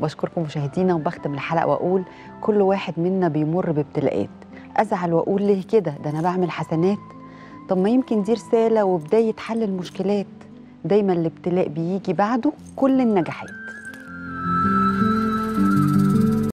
بشكركم مشاهدينا وبختم الحلقة وأقول كل واحد منا بيمر بابتلاءات. أزعل وأقول ليه كده؟ ده أنا بعمل حسنات. طب ما يمكن دي رسالة وبداية حل المشكلات. دايما الابتلاء بيجي بعده كل النجاحات.